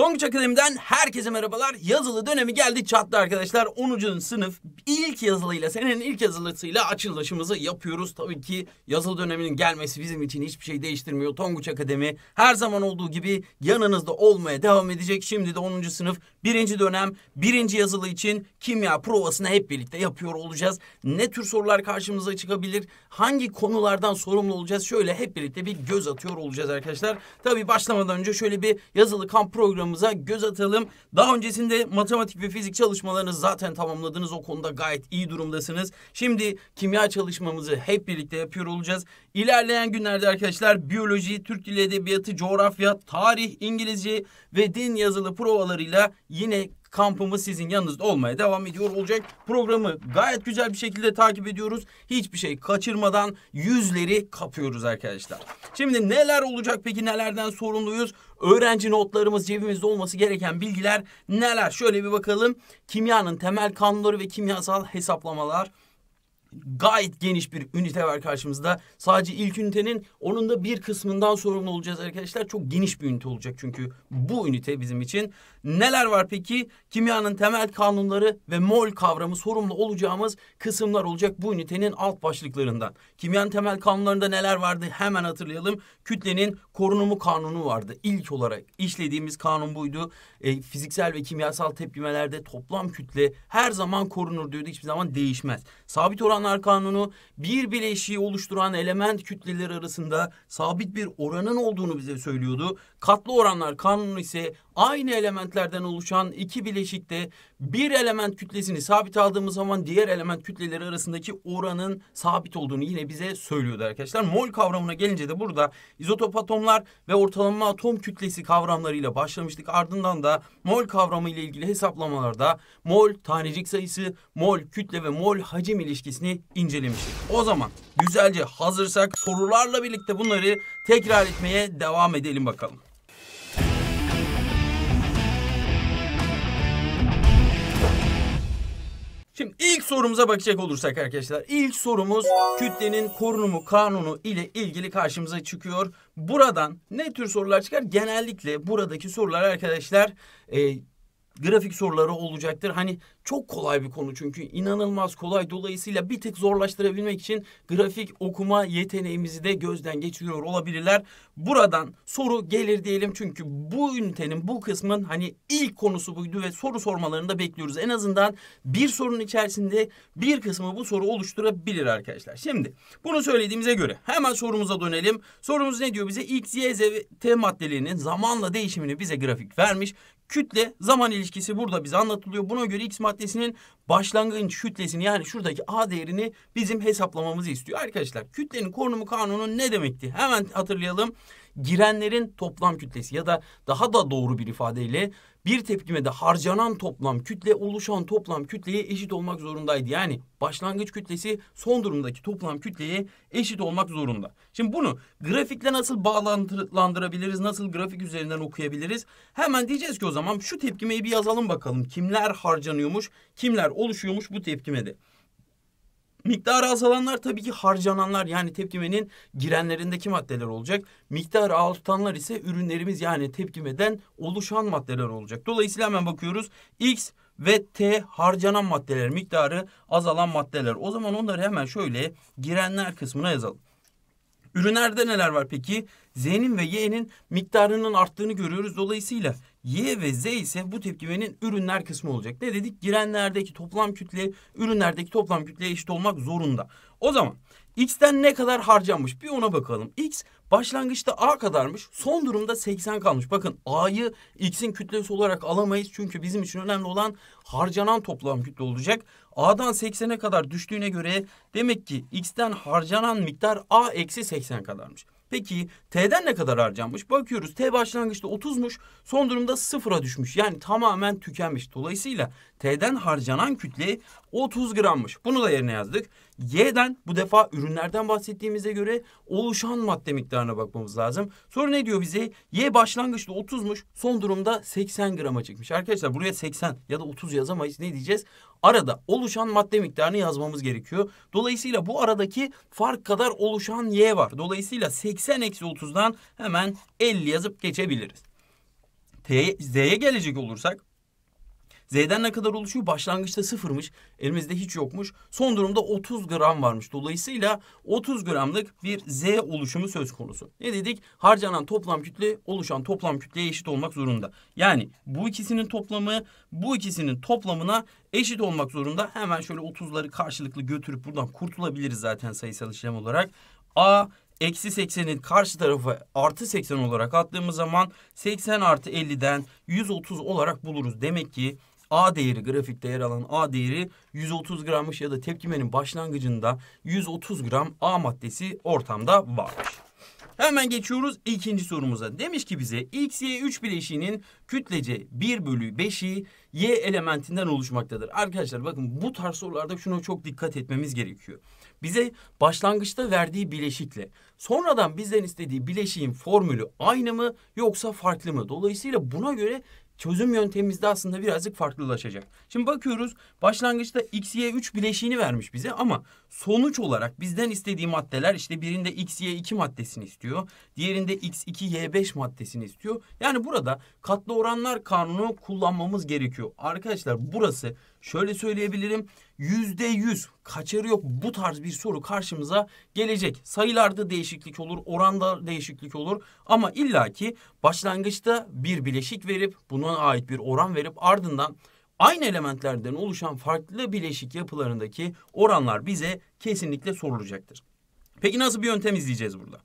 Tonguç Akademi'den herkese merhabalar. Yazılı dönemi geldi çattı arkadaşlar. 10. sınıf ilk yazılıyla, senenin ilk yazılısıyla açılışımızı yapıyoruz. Tabii ki yazılı döneminin gelmesi bizim için hiçbir şey değiştirmiyor. Tonguç Akademi her zaman olduğu gibi yanınızda olmaya devam edecek. Şimdi de 10. sınıf birinci dönem birinci yazılı için kimya provasını hep birlikte yapıyor olacağız. Ne tür sorular karşımıza çıkabilir? Hangi konulardan sorumlu olacağız? Şöyle hep birlikte bir göz atıyor olacağız arkadaşlar. Tabii başlamadan önce şöyle bir yazılı kamp programımıza göz atalım. Daha öncesinde matematik ve fizik çalışmalarınızı zaten tamamladınız. O konuda gayet iyi durumdasınız. Şimdi kimya çalışmamızı hep birlikte yapıyor olacağız. İlerleyen günlerde arkadaşlar biyoloji, Türk Dili Edebiyatı, coğrafya, tarih, İngilizce ve din yazılı provalarıyla yine kampımız sizin yanınızda olmaya devam ediyor olacak. Programı gayet güzel bir şekilde takip ediyoruz. Hiçbir şey kaçırmadan yüzleri kapıyoruz arkadaşlar. Şimdi neler olacak peki nelerden sorumluyuz? Öğrenci notlarımız cebimizde olması gereken bilgiler neler? Şöyle bir bakalım. Kimyanın temel kanunları ve kimyasal hesaplamalar gayet geniş bir ünite var karşımızda. Sadece ilk ünitenin onun da bir kısmından sorumlu olacağız arkadaşlar. Çok geniş bir ünite olacak çünkü bu ünite bizim için. Neler var peki? Kimyanın temel kanunları ve mol kavramı sorumlu olacağımız kısımlar olacak bu ünitenin alt başlıklarından. Kimyanın temel kanunlarında neler vardı? Hemen hatırlayalım. Kütlenin korunumu kanunu vardı. İlk olarak işlediğimiz kanun buydu. E, fiziksel ve kimyasal tepkimelerde toplam kütle her zaman korunur diyordu. Hiçbir zaman değişmez. Sabit oranlar kanunu bir bileşiği oluşturan element kütleleri arasında sabit bir oranın olduğunu bize söylüyordu. Katlı oranlar kanunu ise aynı elementlerden oluşan iki bileşikte bir element kütlesini sabit aldığımız zaman diğer element kütleleri arasındaki oranın sabit olduğunu yine bize söylüyordu arkadaşlar. Mol kavramına gelince de burada izotop atomlar ve ortalama atom kütlesi kavramlarıyla başlamıştık. Ardından da mol kavramı ile ilgili hesaplamalarda mol tanecik sayısı, mol kütle ve mol hacim ilişkisini incelemiştik. O zaman güzelce hazırsak sorularla birlikte bunları tekrar etmeye devam edelim bakalım. Şimdi ilk sorumuza bakacak olursak arkadaşlar. ilk sorumuz kütlenin korunumu kanunu ile ilgili karşımıza çıkıyor. Buradan ne tür sorular çıkar? Genellikle buradaki sorular arkadaşlar e, grafik soruları olacaktır. Hani çok kolay bir konu çünkü inanılmaz kolay. Dolayısıyla bir tık zorlaştırabilmek için grafik okuma yeteneğimizi de gözden geçiriyor olabilirler. Buradan soru gelir diyelim çünkü bu ünitenin bu kısmın hani ilk konusu buydu ve soru sormalarını da bekliyoruz. En azından bir sorunun içerisinde bir kısmı bu soru oluşturabilir arkadaşlar. Şimdi bunu söylediğimize göre hemen sorumuza dönelim. Sorumuz ne diyor bize? X, Y, Z ve T maddelerinin zamanla değişimini bize grafik vermiş kütle zaman ilişkisi burada bize anlatılıyor. Buna göre X maddesinin başlangıç kütlesini yani şuradaki A değerini bizim hesaplamamızı istiyor. Arkadaşlar kütlenin korunumu kanunu ne demekti? Hemen hatırlayalım. Girenlerin toplam kütlesi ya da daha da doğru bir ifadeyle bir tepkimede harcanan toplam kütle oluşan toplam kütleye eşit olmak zorundaydı. Yani başlangıç kütlesi son durumdaki toplam kütleye eşit olmak zorunda. Şimdi bunu grafikle nasıl bağlandırabiliriz? Nasıl grafik üzerinden okuyabiliriz? Hemen diyeceğiz ki o zaman şu tepkimeyi bir yazalım bakalım. Kimler harcanıyormuş, kimler oluşuyormuş bu tepkimede. Miktarı azalanlar tabii ki harcananlar yani tepkimenin girenlerindeki maddeler olacak. Miktarı artanlar ise ürünlerimiz yani tepkimeden oluşan maddeler olacak. Dolayısıyla hemen bakıyoruz. X ve T harcanan maddeler miktarı azalan maddeler. O zaman onları hemen şöyle girenler kısmına yazalım. Ürünlerde neler var peki? Z'nin ve Y'nin miktarının arttığını görüyoruz. Dolayısıyla Y ve Z ise bu tepkimenin ürünler kısmı olacak. Ne dedik? Girenlerdeki toplam kütle ürünlerdeki toplam kütleye eşit olmak zorunda. O zaman X'ten ne kadar harcanmış bir ona bakalım. X başlangıçta A kadarmış. Son durumda 80 kalmış. Bakın A'yı X'in kütlesi olarak alamayız. Çünkü bizim için önemli olan harcanan toplam kütle olacak. A'dan 80'e kadar düştüğüne göre demek ki X'ten harcanan miktar A eksi 80 kadarmış. Peki T'den ne kadar harcanmış? Bakıyoruz T başlangıçta 30'muş son durumda sıfıra düşmüş. Yani tamamen tükenmiş. Dolayısıyla T'den harcanan kütle 30 grammış. Bunu da yerine yazdık. Y'den bu defa ürünlerden bahsettiğimize göre oluşan madde miktarına bakmamız lazım. Sonra ne diyor bize? Y başlangıçta 30'muş son durumda 80 grama çıkmış. Arkadaşlar buraya 80 ya da 30 yazamayız. Ne diyeceğiz? Arada oluşan madde miktarını yazmamız gerekiyor. Dolayısıyla bu aradaki fark kadar oluşan Y var. Dolayısıyla 80 eksi 30'dan hemen 50 yazıp geçebiliriz. Z'ye gelecek olursak Z'den ne kadar oluşuyor? Başlangıçta sıfırmış. Elimizde hiç yokmuş. Son durumda 30 gram varmış. Dolayısıyla 30 gramlık bir Z oluşumu söz konusu. Ne dedik? Harcanan toplam kütle oluşan toplam kütleye eşit olmak zorunda. Yani bu ikisinin toplamı bu ikisinin toplamına eşit olmak zorunda. Hemen şöyle 30'ları karşılıklı götürüp buradan kurtulabiliriz zaten sayısal işlem olarak. A eksi 80'in karşı tarafı artı 80 olarak attığımız zaman 80 artı 50'den 130 olarak buluruz. Demek ki A değeri grafikte yer alan A değeri 130 grammış ya da tepkimenin başlangıcında 130 gram A maddesi ortamda varmış. Hemen geçiyoruz ikinci sorumuza. Demiş ki bize X, Y 3 bileşiğinin kütlece 1 bölü 5'i Y elementinden oluşmaktadır. Arkadaşlar bakın bu tarz sorularda şuna çok dikkat etmemiz gerekiyor. Bize başlangıçta verdiği bileşikle sonradan bizden istediği bileşiğin formülü aynı mı yoksa farklı mı? Dolayısıyla buna göre çözüm yöntemimiz de aslında birazcık farklılaşacak. Şimdi bakıyoruz başlangıçta XY3 bileşiğini vermiş bize ama sonuç olarak bizden istediği maddeler işte birinde XY2 maddesini istiyor. Diğerinde X2Y5 maddesini istiyor. Yani burada katlı oranlar kanunu kullanmamız gerekiyor. Arkadaşlar burası şöyle söyleyebilirim yüzde yüz kaçarı yok bu tarz bir soru karşımıza gelecek. Sayılarda değişiklik olur, oranda değişiklik olur ama illaki başlangıçta bir bileşik verip buna ait bir oran verip ardından aynı elementlerden oluşan farklı bileşik yapılarındaki oranlar bize kesinlikle sorulacaktır. Peki nasıl bir yöntem izleyeceğiz burada?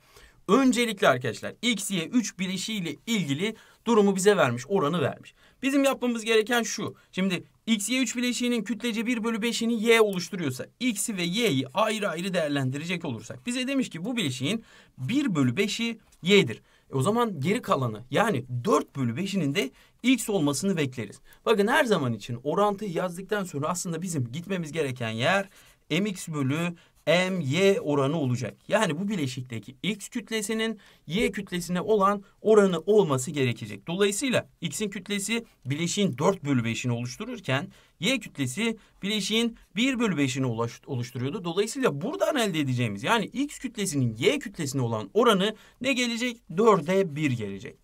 Öncelikle arkadaşlar X, Y 3 bileşiğiyle ilgili durumu bize vermiş, oranı vermiş. Bizim yapmamız gereken şu. Şimdi X, Y 3 bileşiğinin kütlece 1 bölü 5'ini Y oluşturuyorsa X'i ve Y'yi ayrı ayrı değerlendirecek olursak bize demiş ki bu bileşiğin 1 bölü 5'i Y'dir. E o zaman geri kalanı yani 4 bölü 5'inin de X olmasını bekleriz. Bakın her zaman için orantıyı yazdıktan sonra aslında bizim gitmemiz gereken yer mx bölü m, y oranı olacak. Yani bu bileşikteki x kütlesinin y kütlesine olan oranı olması gerekecek. Dolayısıyla x'in kütlesi bileşiğin 4 bölü 5'ini oluştururken y kütlesi bileşiğin 1 bölü 5'ini oluşturuyordu. Dolayısıyla buradan elde edeceğimiz yani x kütlesinin y kütlesine olan oranı ne gelecek? 4'e 1 gelecek.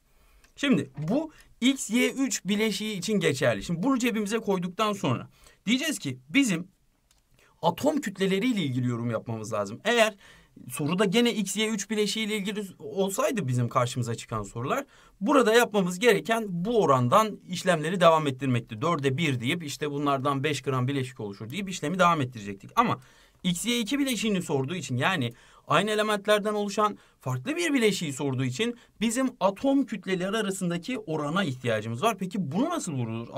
Şimdi bu x, y, 3 bileşiği için geçerli. Şimdi bunu cebimize koyduktan sonra diyeceğiz ki bizim atom kütleleriyle ilgili yorum yapmamız lazım. Eğer soruda gene X, Y, 3 bileşiğiyle ilgili olsaydı bizim karşımıza çıkan sorular burada yapmamız gereken bu orandan işlemleri devam ettirmekti. 4'e 1 deyip işte bunlardan 5 gram bileşik oluşur deyip işlemi devam ettirecektik. Ama X, Y 2 bileşiğini sorduğu için yani aynı elementlerden oluşan farklı bir bileşiği sorduğu için bizim atom kütleleri arasındaki orana ihtiyacımız var. Peki bunu nasıl buluruz?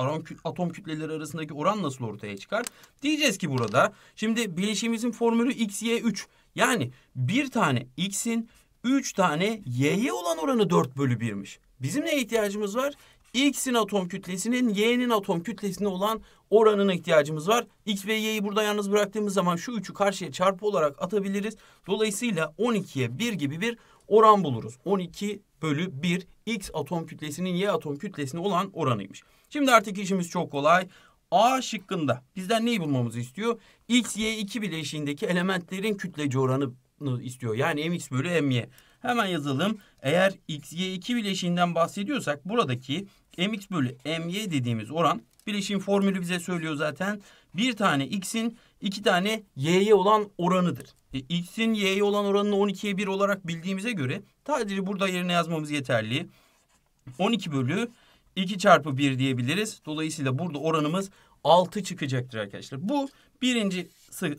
Atom kütleleri arasındaki oran nasıl ortaya çıkar? Diyeceğiz ki burada şimdi bileşiğimizin formülü XY3. Yani bir tane X'in 3 tane Y'ye olan oranı 4 bölü 1'miş. Bizim neye ihtiyacımız var? X'in atom kütlesinin Y'nin atom kütlesine olan oranına ihtiyacımız var. X ve Y'yi burada yalnız bıraktığımız zaman şu üçü karşıya çarpı olarak atabiliriz. Dolayısıyla 12'ye 1 gibi bir oran buluruz. 12 bölü 1 X atom kütlesinin Y atom kütlesine olan oranıymış. Şimdi artık işimiz çok kolay. A şıkkında bizden neyi bulmamızı istiyor? X, Y 2 bileşiğindeki elementlerin kütlece oranı istiyor. Yani mx bölü my. Hemen yazalım. Eğer x, y 2 bileşiğinden bahsediyorsak buradaki mx bölü my dediğimiz oran bileşiğin formülü bize söylüyor zaten. Bir tane x'in iki tane y'ye olan oranıdır. E, x'in y'ye olan oranını 12'ye 1 olarak bildiğimize göre sadece burada yerine yazmamız yeterli. 12 bölü 2 çarpı 1 diyebiliriz. Dolayısıyla burada oranımız 6 çıkacaktır arkadaşlar. Bu birinci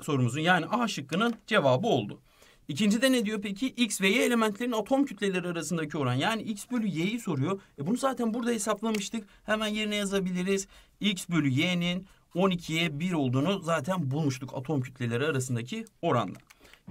sorumuzun yani A şıkkının cevabı oldu. İkincide ne diyor peki? X ve Y elementlerin atom kütleleri arasındaki oran. Yani X bölü Y'yi soruyor. E bunu zaten burada hesaplamıştık. Hemen yerine yazabiliriz. X bölü Y'nin 12'ye 1 olduğunu zaten bulmuştuk atom kütleleri arasındaki oranda.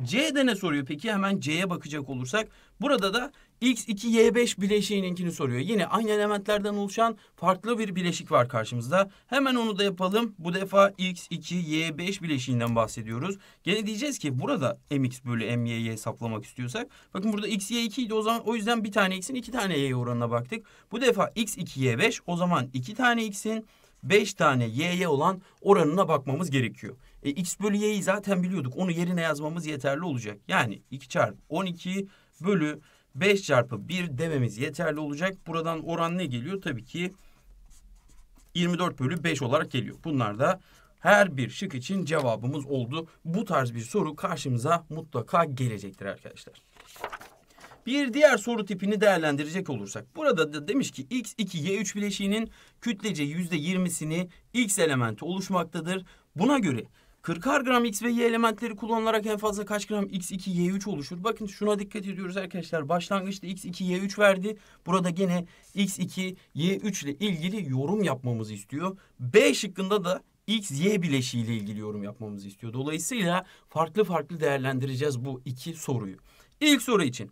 C'de ne soruyor peki? Hemen C'ye bakacak olursak. Burada da X2Y5 bileşiğininkini soruyor. Yine aynı elementlerden oluşan farklı bir bileşik var karşımızda. Hemen onu da yapalım. Bu defa X2Y5 bileşiğinden bahsediyoruz. Gene diyeceğiz ki burada MX bölü MY'yi hesaplamak istiyorsak. Bakın burada XY2 idi o zaman o yüzden bir tane X'in iki tane Y oranına baktık. Bu defa X2Y5 o zaman iki tane X'in 5 tane y'ye olan oranına bakmamız gerekiyor. E, x bölü y'yi zaten biliyorduk. Onu yerine yazmamız yeterli olacak. Yani 2 çarpı 12 bölü 5 çarpı 1 dememiz yeterli olacak. Buradan oran ne geliyor? Tabii ki 24 bölü 5 olarak geliyor. Bunlar da her bir şık için cevabımız oldu. Bu tarz bir soru karşımıza mutlaka gelecektir arkadaşlar. Bir diğer soru tipini değerlendirecek olursak. Burada da demiş ki X2 Y3 bileşiğinin kütlece %20'sini X elementi oluşmaktadır. Buna göre 40'ar gram X ve Y elementleri kullanılarak en fazla kaç gram X2 Y3 oluşur? Bakın şuna dikkat ediyoruz arkadaşlar. Başlangıçta X2 Y3 verdi. Burada gene X2 Y3 ile ilgili yorum yapmamızı istiyor. B şıkkında da X, Y bileşiği ile ilgili yorum yapmamızı istiyor. Dolayısıyla farklı farklı değerlendireceğiz bu iki soruyu. İlk soru için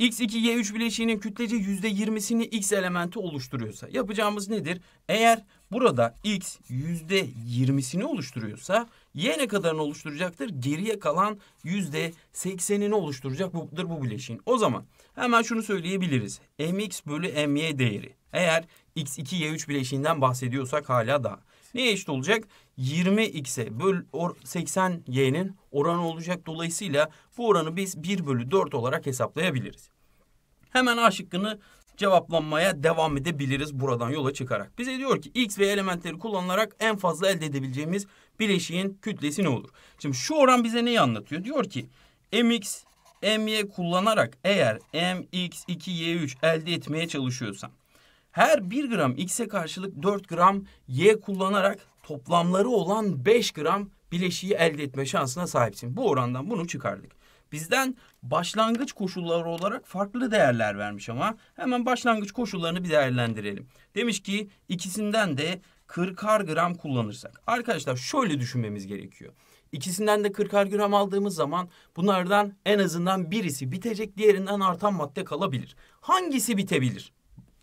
X2Y3 bileşiğinin kütlece %20'sini X elementi oluşturuyorsa yapacağımız nedir? Eğer burada X %20'sini oluşturuyorsa Y ne kadarını oluşturacaktır? Geriye kalan %80'ini oluşturacakdır bu bileşiğin. O zaman hemen şunu söyleyebiliriz. MX bölü MY değeri. Eğer X2Y3 bileşiğinden bahsediyorsak hala daha. Neye eşit olacak? 20x'e böl 80y'nin oranı olacak. Dolayısıyla bu oranı biz 1 bölü 4 olarak hesaplayabiliriz. Hemen A şıkkını cevaplanmaya devam edebiliriz buradan yola çıkarak. Bize diyor ki x ve elementleri kullanılarak en fazla elde edebileceğimiz bileşiğin kütlesi ne olur? Şimdi şu oran bize neyi anlatıyor? Diyor ki mx, my kullanarak eğer mx2y3 elde etmeye çalışıyorsam her 1 gram x'e karşılık 4 gram y kullanarak toplamları olan 5 gram bileşiği elde etme şansına sahipsin. Bu orandan bunu çıkardık. Bizden başlangıç koşulları olarak farklı değerler vermiş ama hemen başlangıç koşullarını bir değerlendirelim. Demiş ki ikisinden de 40'ar gram kullanırsak. Arkadaşlar şöyle düşünmemiz gerekiyor. İkisinden de 40'ar gram aldığımız zaman bunlardan en azından birisi bitecek diğerinden artan madde kalabilir. Hangisi bitebilir?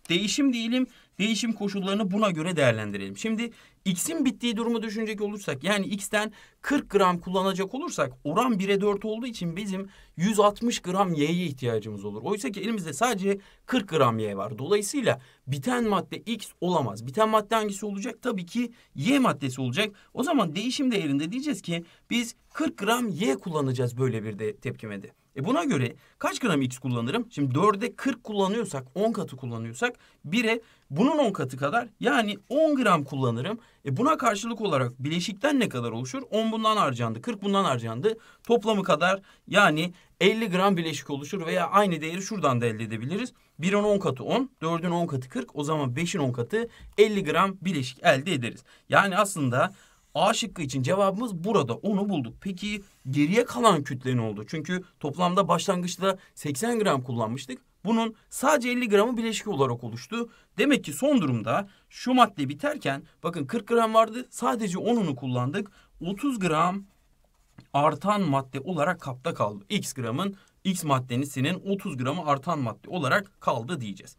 Değişim diyelim, değişim koşullarını buna göre değerlendirelim. Şimdi x'in bittiği durumu düşünecek olursak yani x'ten 40 gram kullanacak olursak oran 1'e 4 olduğu için bizim 160 gram y'ye ihtiyacımız olur. Oysa ki elimizde sadece 40 gram y var. Dolayısıyla biten madde x olamaz. Biten madde hangisi olacak? Tabii ki y maddesi olacak. O zaman değişim değerinde diyeceğiz ki biz 40 gram y kullanacağız böyle bir de tepkimede. E buna göre kaç gram x kullanırım? Şimdi 4'e 40 kullanıyorsak 10 katı kullanıyorsak 1'e bunun 10 katı kadar yani 10 gram kullanırım. E buna karşılık olarak bileşikten ne kadar oluşur? 10 bundan harcandı, 40 bundan harcandı. Toplamı kadar yani 50 gram bileşik oluşur veya aynı değeri şuradan da elde edebiliriz. 1'in 10 katı 10, 4'ün 10 katı 40. O zaman 5'in 10 katı 50 gram bileşik elde ederiz. Yani aslında A şıkkı için cevabımız burada. Onu bulduk. Peki geriye kalan kütle ne oldu? Çünkü toplamda başlangıçta 80 gram kullanmıştık. Bunun sadece 50 gramı bileşik olarak oluştu. Demek ki son durumda şu madde biterken bakın 40 gram vardı. Sadece 10'unu kullandık. 30 gram artan madde olarak kapta kaldı. X gramın X maddenisinin 30 gramı artan madde olarak kaldı diyeceğiz.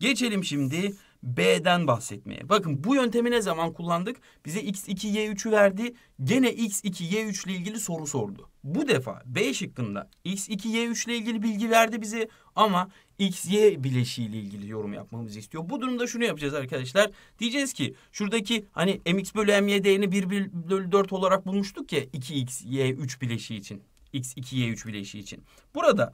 Geçelim şimdi B'den bahsetmeye. Bakın bu yöntemi ne zaman kullandık? Bize X2, Y3'ü verdi. Gene X2, Y3 ile ilgili soru sordu. Bu defa B şıkkında X2, Y3 ile ilgili bilgi verdi bize ama X, Y bileşiği ile ilgili yorum yapmamızı istiyor. Bu durumda şunu yapacağız arkadaşlar. Diyeceğiz ki şuradaki hani MX bölü MY değerini 1 bölü 4 olarak bulmuştuk ya 2X, Y3 bileşiği için. X2, Y3 bileşiği için. Burada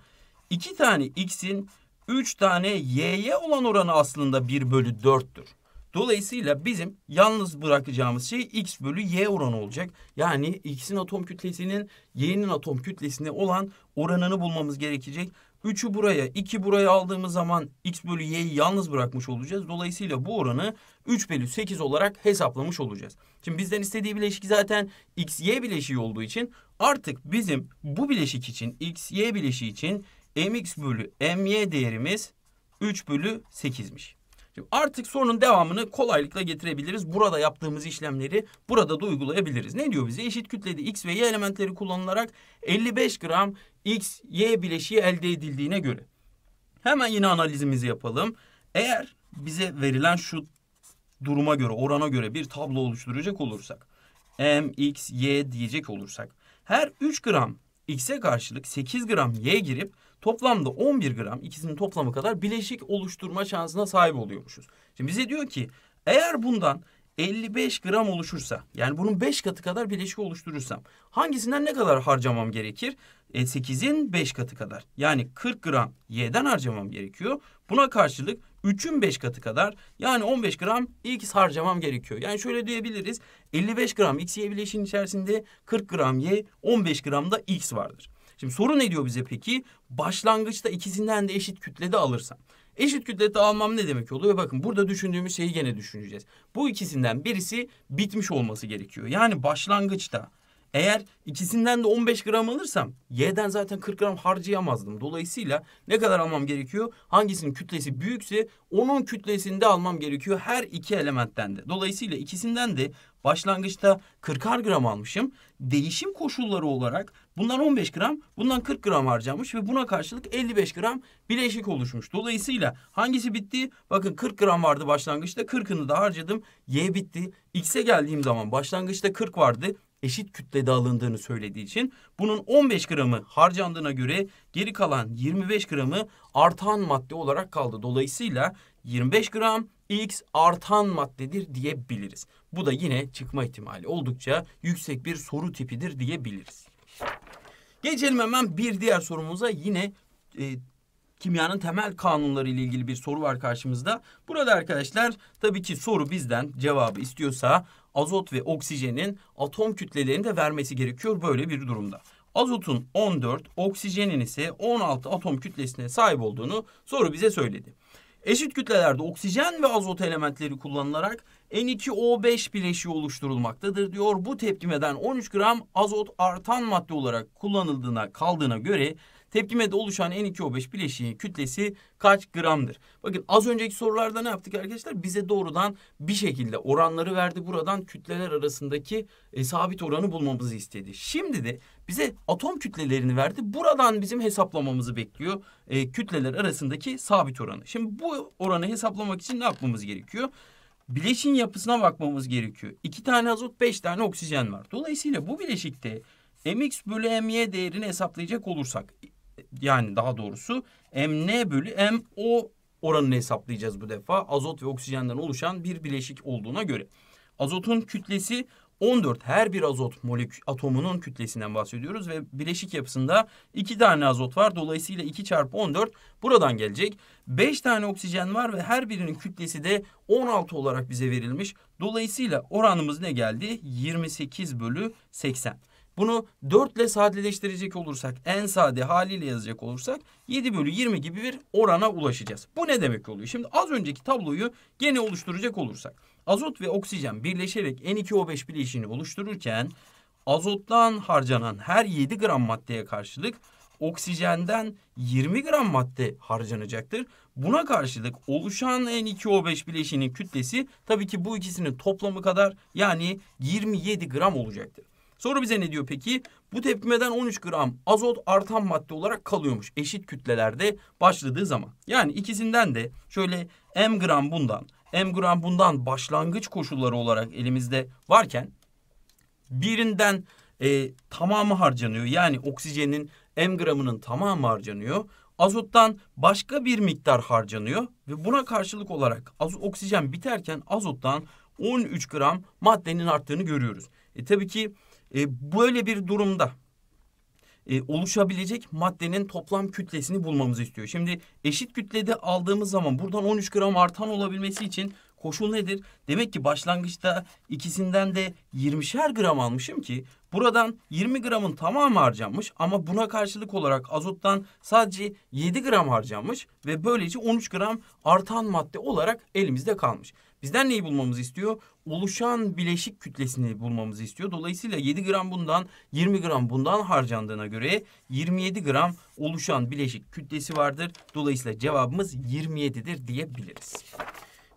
iki tane X'in 3 tane y'ye olan oranı aslında 1 bölü 4'tür. Dolayısıyla bizim yalnız bırakacağımız şey x bölü y oranı olacak. Yani x'in atom kütlesinin y'nin atom kütlesine olan oranını bulmamız gerekecek. 3'ü buraya, 2 buraya aldığımız zaman x bölü y'yi yalnız bırakmış olacağız. Dolayısıyla bu oranı 3 bölü 8 olarak hesaplamış olacağız. Şimdi bizden istediği bileşik zaten x, y bileşiği olduğu için artık bizim bu bileşik için, x, y bileşiği için mx bölü my değerimiz 3 bölü 8'miş. Şimdi artık sorunun devamını kolaylıkla getirebiliriz. Burada yaptığımız işlemleri burada da uygulayabiliriz. Ne diyor bize? Eşit kütlede x ve y elementleri kullanılarak 55 gram x, y bileşiği elde edildiğine göre. Hemen yine analizimizi yapalım. Eğer bize verilen şu duruma göre, orana göre bir tablo oluşturacak olursak. m, x, y diyecek olursak. Her 3 gram x'e karşılık 8 gram y girip toplamda 11 gram ikisinin toplamı kadar bileşik oluşturma şansına sahip oluyormuşuz. Şimdi bize diyor ki eğer bundan 55 gram oluşursa yani bunun 5 katı kadar bileşik oluşturursam hangisinden ne kadar harcamam gerekir? E, 8'in 5 katı kadar yani 40 gram Y'den harcamam gerekiyor. Buna karşılık 3'ün 5 katı kadar yani 15 gram X harcamam gerekiyor. Yani şöyle diyebiliriz 55 gram X Y bileşiğin içerisinde 40 gram Y 15 gram da X vardır. Şimdi soru ne diyor bize peki? Başlangıçta ikisinden de eşit kütlede alırsam. Eşit kütlede almam ne demek oluyor? Bakın burada düşündüğümüz şeyi gene düşüneceğiz. Bu ikisinden birisi bitmiş olması gerekiyor. Yani başlangıçta eğer ikisinden de 15 gram alırsam Y'den zaten 40 gram harcayamazdım. Dolayısıyla ne kadar almam gerekiyor? Hangisinin kütlesi büyükse onun kütlesinde almam gerekiyor her iki elementten de. Dolayısıyla ikisinden de başlangıçta 40'ar gram almışım. Değişim koşulları olarak bundan 15 gram, bundan 40 gram harcamış ve buna karşılık 55 gram bileşik oluşmuş. Dolayısıyla hangisi bitti? Bakın 40 gram vardı başlangıçta 40'ını da harcadım. Y bitti. X'e geldiğim zaman başlangıçta 40 vardı eşit kütlede alındığını söylediği için bunun 15 gramı harcandığına göre geri kalan 25 gramı artan madde olarak kaldı. Dolayısıyla 25 gram X artan maddedir diyebiliriz. Bu da yine çıkma ihtimali oldukça yüksek bir soru tipidir diyebiliriz. Geçelim hemen bir diğer sorumuza yine e, kimyanın temel kanunları ile ilgili bir soru var karşımızda. Burada arkadaşlar tabii ki soru bizden cevabı istiyorsa azot ve oksijenin atom kütlelerini de vermesi gerekiyor böyle bir durumda. Azotun 14, oksijenin ise 16 atom kütlesine sahip olduğunu soru bize söyledi. Eşit kütlelerde oksijen ve azot elementleri kullanılarak N2O5 bileşiği oluşturulmaktadır diyor. Bu tepkimeden 13 gram azot artan madde olarak kullanıldığına kaldığına göre Tepkimede oluşan N2O5 bileşiğin kütlesi kaç gramdır? Bakın az önceki sorularda ne yaptık arkadaşlar? Bize doğrudan bir şekilde oranları verdi. Buradan kütleler arasındaki e, sabit oranı bulmamızı istedi. Şimdi de bize atom kütlelerini verdi. Buradan bizim hesaplamamızı bekliyor. E, kütleler arasındaki sabit oranı. Şimdi bu oranı hesaplamak için ne yapmamız gerekiyor? Bileşin yapısına bakmamız gerekiyor. İki tane azot, beş tane oksijen var. Dolayısıyla bu bileşikte mx bölü my değerini hesaplayacak olursak yani daha doğrusu MN bölü MO oranını hesaplayacağız bu defa. Azot ve oksijenden oluşan bir bileşik olduğuna göre. Azotun kütlesi 14 her bir azot molekül atomunun kütlesinden bahsediyoruz ve bileşik yapısında iki tane azot var. Dolayısıyla 2 çarpı 14 buradan gelecek. 5 tane oksijen var ve her birinin kütlesi de 16 olarak bize verilmiş. Dolayısıyla oranımız ne geldi? 28 bölü 80. Bunu 4 ile sadeleştirecek olursak, en sade haliyle yazacak olursak 7 bölü 20 gibi bir orana ulaşacağız. Bu ne demek oluyor? Şimdi az önceki tabloyu gene oluşturacak olursak. Azot ve oksijen birleşerek N2O5 bileşiğini oluştururken azottan harcanan her 7 gram maddeye karşılık oksijenden 20 gram madde harcanacaktır. Buna karşılık oluşan N2O5 bileşiğinin kütlesi tabii ki bu ikisinin toplamı kadar yani 27 gram olacaktır. Soru bize ne diyor peki? Bu tepkimeden 13 gram azot artan madde olarak kalıyormuş eşit kütlelerde başladığı zaman. Yani ikisinden de şöyle m gram bundan, m gram bundan başlangıç koşulları olarak elimizde varken birinden e, tamamı harcanıyor. Yani oksijenin m gramının tamamı harcanıyor. Azottan başka bir miktar harcanıyor ve buna karşılık olarak az, oksijen biterken azottan 13 gram maddenin arttığını görüyoruz. E tabii ki e, böyle bir durumda e, oluşabilecek maddenin toplam kütlesini bulmamızı istiyor. Şimdi eşit kütlede aldığımız zaman buradan 13 gram artan olabilmesi için koşul nedir? Demek ki başlangıçta ikisinden de 20'şer gram almışım ki buradan 20 gramın tamamı harcanmış ama buna karşılık olarak azottan sadece 7 gram harcanmış ve böylece 13 gram artan madde olarak elimizde kalmış. Bizden neyi bulmamızı istiyor? Oluşan bileşik kütlesini bulmamızı istiyor. Dolayısıyla 7 gram bundan 20 gram bundan harcandığına göre 27 gram oluşan bileşik kütlesi vardır. Dolayısıyla cevabımız 27'dir diyebiliriz.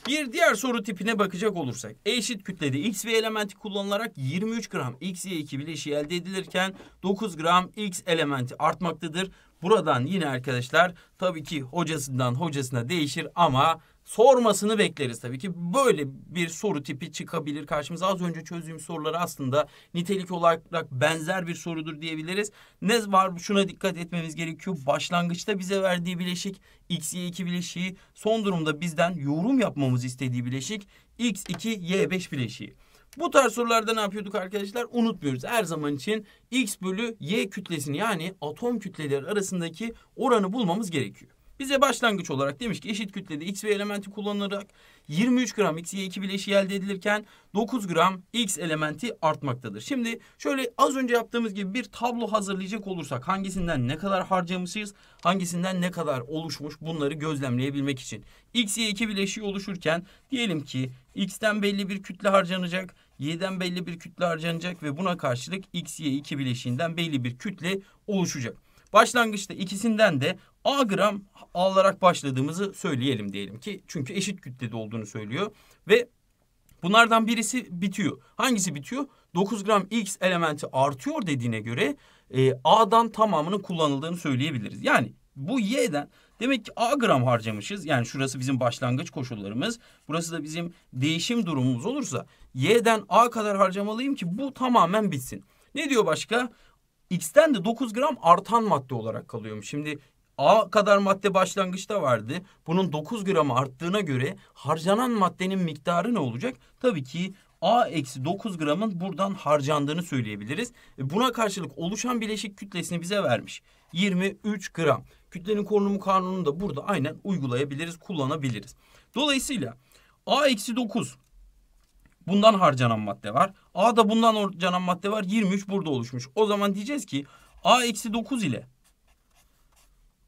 Bir diğer soru tipine bakacak olursak eşit kütlede X ve elementi kullanılarak 23 gram XY2 bileşiği elde edilirken 9 gram X elementi artmaktadır. Buradan yine arkadaşlar tabii ki hocasından hocasına değişir ama sormasını bekleriz tabii ki. Böyle bir soru tipi çıkabilir karşımıza. Az önce çözdüğüm soruları aslında nitelik olarak benzer bir sorudur diyebiliriz. Ne var şuna dikkat etmemiz gerekiyor. Başlangıçta bize verdiği bileşik x2 bileşiği son durumda bizden yorum yapmamızı istediği bileşik x2 y5 bileşiği. Bu tarz sorularda ne yapıyorduk arkadaşlar? Unutmuyoruz. Her zaman için x bölü y kütlesini yani atom kütleleri arasındaki oranı bulmamız gerekiyor. Bize başlangıç olarak demiş ki eşit kütlede X ve elementi kullanılarak 23 gram X, Y2 bileşiği elde edilirken 9 gram X elementi artmaktadır. Şimdi şöyle az önce yaptığımız gibi bir tablo hazırlayacak olursak hangisinden ne kadar harcamışız, hangisinden ne kadar oluşmuş bunları gözlemleyebilmek için. X, Y2 bileşiği oluşurken diyelim ki X'ten belli bir kütle harcanacak, Y'den belli bir kütle harcanacak ve buna karşılık X, Y2 bileşiğinden belli bir kütle oluşacak. Başlangıçta ikisinden de A gram alarak başladığımızı söyleyelim diyelim ki. Çünkü eşit kütlede olduğunu söylüyor. Ve bunlardan birisi bitiyor. Hangisi bitiyor? 9 gram X elementi artıyor dediğine göre e, A'dan tamamının kullanıldığını söyleyebiliriz. Yani bu Y'den demek ki A gram harcamışız. Yani şurası bizim başlangıç koşullarımız. Burası da bizim değişim durumumuz olursa Y'den A kadar harcamalıyım ki bu tamamen bitsin. Ne diyor başka? X'ten de 9 gram artan madde olarak kalıyormuş. Şimdi A kadar madde başlangıçta vardı. Bunun 9 gram arttığına göre harcanan maddenin miktarı ne olacak? Tabii ki A eksi 9 gramın buradan harcandığını söyleyebiliriz. E, buna karşılık oluşan bileşik kütlesini bize vermiş. 23 gram. Kütlenin korunumu kanununu da burada aynen uygulayabiliriz, kullanabiliriz. Dolayısıyla A eksi 9 bundan harcanan madde var. A da bundan harcanan madde var. 23 burada oluşmuş. O zaman diyeceğiz ki A eksi 9 ile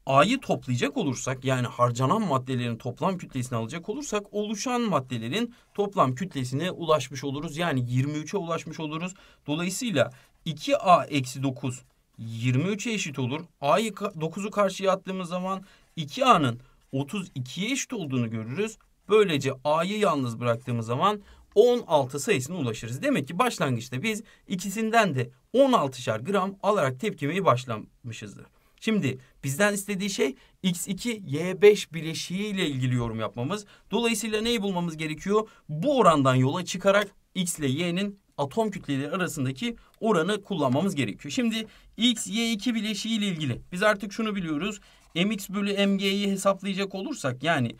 A'yı toplayacak olursak yani harcanan maddelerin toplam kütlesini alacak olursak oluşan maddelerin toplam kütlesine ulaşmış oluruz. Yani 23'e ulaşmış oluruz. Dolayısıyla 2A eksi 9 23'e eşit olur. A'yı 9'u karşıya attığımız zaman 2A'nın 32'ye eşit olduğunu görürüz. Böylece A'yı yalnız bıraktığımız zaman 16 sayısına ulaşırız. Demek ki başlangıçta biz ikisinden de 16'şar gram alarak tepkimeyi başlamışızdır. Şimdi bizden istediği şey X2 Y5 bileşiği ile ilgili yorum yapmamız. Dolayısıyla neyi bulmamız gerekiyor? Bu orandan yola çıkarak X ile Y'nin atom kütleleri arasındaki oranı kullanmamız gerekiyor. Şimdi X, Y2 bileşiği ile ilgili biz artık şunu biliyoruz. MX bölü MG'yi hesaplayacak olursak yani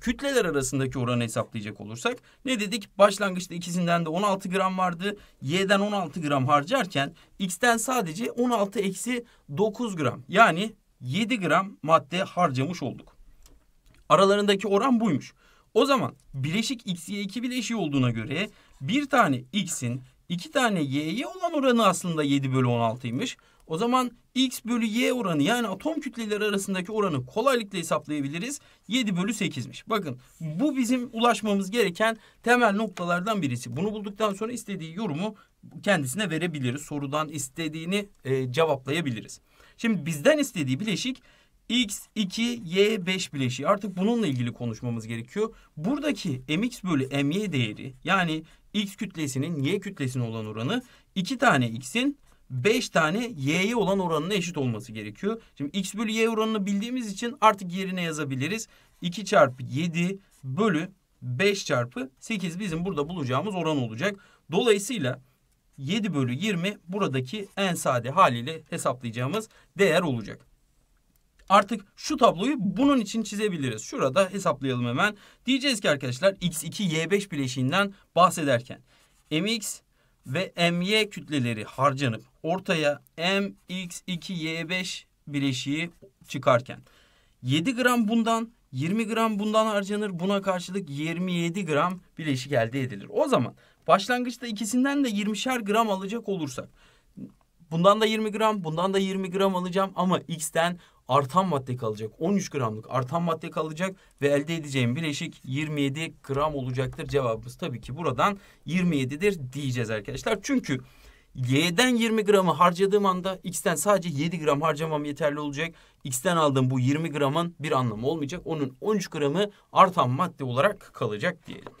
kütleler arasındaki oranı hesaplayacak olursak ne dedik? Başlangıçta ikisinden de 16 gram vardı. Y'den 16 gram harcarken X'ten sadece 16 eksi 9 gram yani 7 gram madde harcamış olduk. Aralarındaki oran buymuş. O zaman bileşik X'ye 2 bileşiği olduğuna göre bir tane X'in iki tane Y'ye olan oranı aslında 7 bölü 16'ymış. O zaman x bölü y oranı yani atom kütleleri arasındaki oranı kolaylıkla hesaplayabiliriz. 7 bölü 8'miş. Bakın bu bizim ulaşmamız gereken temel noktalardan birisi. Bunu bulduktan sonra istediği yorumu kendisine verebiliriz. Sorudan istediğini e, cevaplayabiliriz. Şimdi bizden istediği bileşik X2, Y5 bileşiği. Artık bununla ilgili konuşmamız gerekiyor. Buradaki mx bölü my değeri yani x kütlesinin y kütlesine olan oranı iki tane x'in 5 tane y'ye olan oranına eşit olması gerekiyor. Şimdi x bölü y oranını bildiğimiz için artık yerine yazabiliriz. 2 çarpı 7 bölü 5 çarpı 8 bizim burada bulacağımız oran olacak. Dolayısıyla 7 bölü 20 buradaki en sade haliyle hesaplayacağımız değer olacak. Artık şu tabloyu bunun için çizebiliriz. Şurada hesaplayalım hemen. Diyeceğiz ki arkadaşlar x2 y5 bileşiğinden bahsederken mx ve my kütleleri harcanıp ortaya mx2y5 bileşiği çıkarken 7 gram bundan 20 gram bundan harcanır. Buna karşılık 27 gram bileşik elde edilir. O zaman başlangıçta ikisinden de 20'şer gram alacak olursak bundan da 20 gram, bundan da 20 gram alacağım ama X'ten artan madde kalacak. 13 gramlık artan madde kalacak ve elde edeceğim bileşik 27 gram olacaktır. Cevabımız tabii ki buradan 27'dir diyeceğiz arkadaşlar. Çünkü Y'den 20 gramı harcadığım anda X'ten sadece 7 gram harcamam yeterli olacak. X'ten aldığım bu 20 gramın bir anlamı olmayacak. Onun 13 gramı artan madde olarak kalacak diyelim.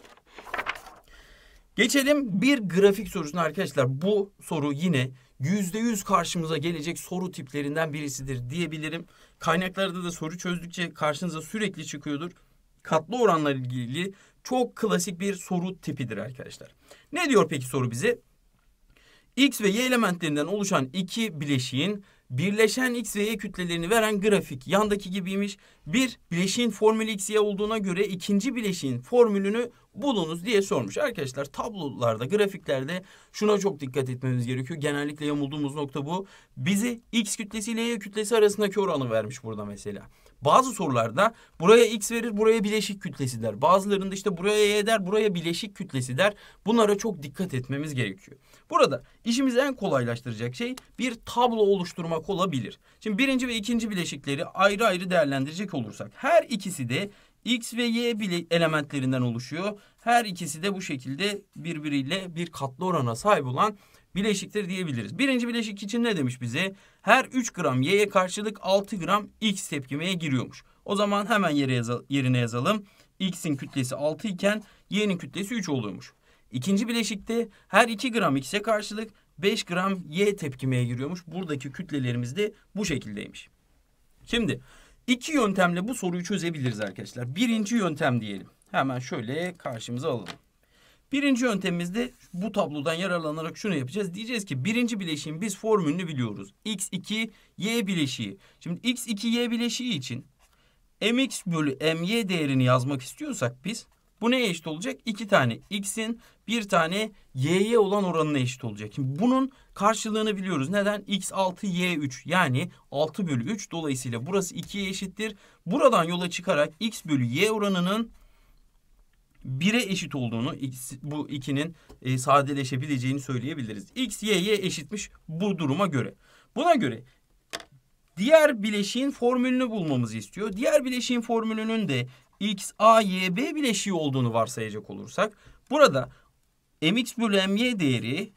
Geçelim bir grafik sorusuna arkadaşlar. Bu soru yine yüzde yüz karşımıza gelecek soru tiplerinden birisidir diyebilirim. Kaynaklarda da soru çözdükçe karşınıza sürekli çıkıyordur. katlı oranlar ilgili çok klasik bir soru tipidir arkadaşlar. Ne diyor peki soru bize? X ve Y elementlerinden oluşan iki bileşiğin birleşen X ve Y kütlelerini veren grafik yandaki gibiymiş. Bir bileşiğin formülü X, Y olduğuna göre ikinci bileşiğin formülünü bulunuz diye sormuş. Arkadaşlar tablolarda, grafiklerde şuna çok dikkat etmemiz gerekiyor. Genellikle yamulduğumuz nokta bu. Bizi X kütlesi ile Y kütlesi arasındaki oranı vermiş burada mesela. Bazı sorularda buraya x verir, buraya bileşik kütlesi der. Bazılarında işte buraya y der, buraya bileşik kütlesi der. Bunlara çok dikkat etmemiz gerekiyor. Burada işimizi en kolaylaştıracak şey bir tablo oluşturmak olabilir. Şimdi birinci ve ikinci bileşikleri ayrı ayrı değerlendirecek olursak her ikisi de X ve Y bile elementlerinden oluşuyor. Her ikisi de bu şekilde birbiriyle bir katlı orana sahip olan bileşiktir diyebiliriz. Birinci bileşik için ne demiş bize? Her 3 gram Y'ye karşılık 6 gram X tepkimeye giriyormuş. O zaman hemen yere yazal yerine yazalım. X'in kütlesi 6 iken Y'nin kütlesi 3 oluyormuş. İkinci bileşikte her 2 gram X'e karşılık 5 gram Y tepkimeye giriyormuş. Buradaki kütlelerimiz de bu şekildeymiş. Şimdi iki yöntemle bu soruyu çözebiliriz arkadaşlar. Birinci yöntem diyelim. Hemen şöyle karşımıza alalım. Birinci yöntemimizde bu tablodan yararlanarak şunu yapacağız. Diyeceğiz ki birinci bileşiğin biz formülünü biliyoruz. X2 Y bileşiği. Şimdi X2 Y bileşiği için mx bölü my değerini yazmak istiyorsak biz bu neye eşit olacak? İki tane x'in bir tane y'ye olan oranına eşit olacak. Şimdi bunun karşılığını biliyoruz. Neden? x6 y3 yani 6 bölü 3 dolayısıyla burası 2'ye eşittir. Buradan yola çıkarak x bölü y oranının 1'e eşit olduğunu bu ikinin e, sadeleşebileceğini söyleyebiliriz. X, Y'ye eşitmiş bu duruma göre. Buna göre diğer bileşiğin formülünü bulmamızı istiyor. Diğer bileşiğin formülünün de x, a, y, b bileşiği olduğunu varsayacak olursak burada mx bölü my değeri